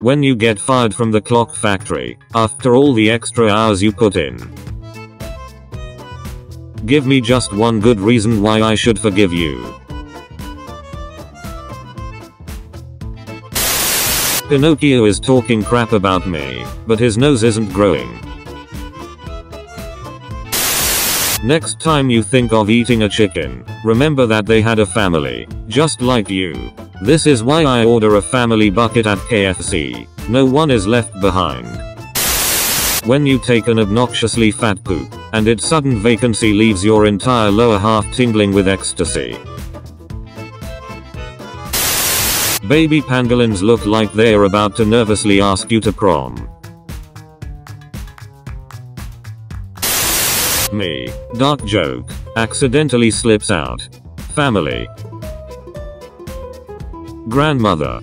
When you get fired from the clock factory, after all the extra hours you put in. Give me just one good reason why I should forgive you. Pinocchio is talking crap about me, but his nose isn't growing. Next time you think of eating a chicken, remember that they had a family, just like you. This is why I order a family bucket at KFC. No one is left behind. When you take an obnoxiously fat poop, and its sudden vacancy leaves your entire lower half tingling with ecstasy. Baby pangolins look like they're about to nervously ask you to prom. Me. Dark joke. Accidentally slips out. Family. Grandmother.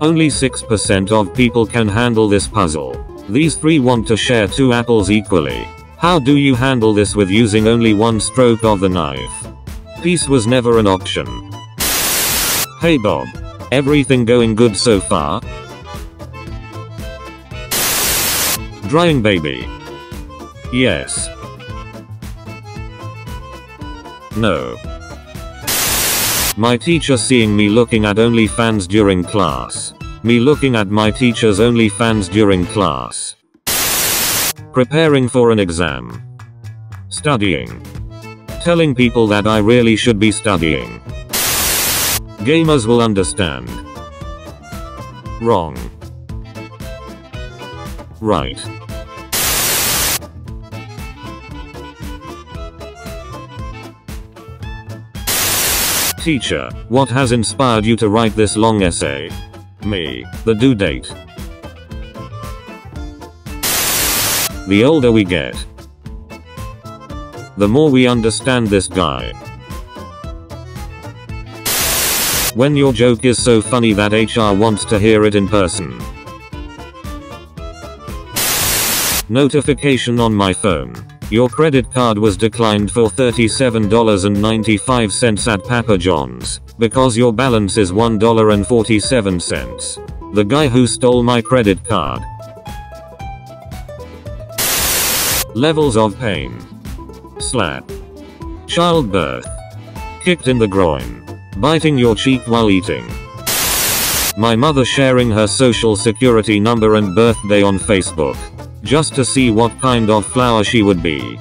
Only 6% of people can handle this puzzle. These three want to share two apples equally. How do you handle this with using only one stroke of the knife? Peace was never an option. Hey Bob. Everything going good so far? Drying baby. Yes. No. My teacher seeing me looking at OnlyFans during class. Me looking at my teacher's OnlyFans during class. Preparing for an exam. Studying. Telling people that I really should be studying. Gamers will understand. Wrong. Right. Teacher, what has inspired you to write this long essay? Me. The due date. The older we get, the more we understand this guy. When your joke is so funny that HR wants to hear it in person. Notification on my phone. Your credit card was declined for $37.95 at Papa John's, because your balance is $1.47. The guy who stole my credit card. Levels of pain. Slap. Childbirth. Kicked in the groin. Biting your cheek while eating. My mother sharing her social security number and birthday on Facebook. Just to see what kind of flower she would be.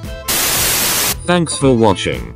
Thanks for watching.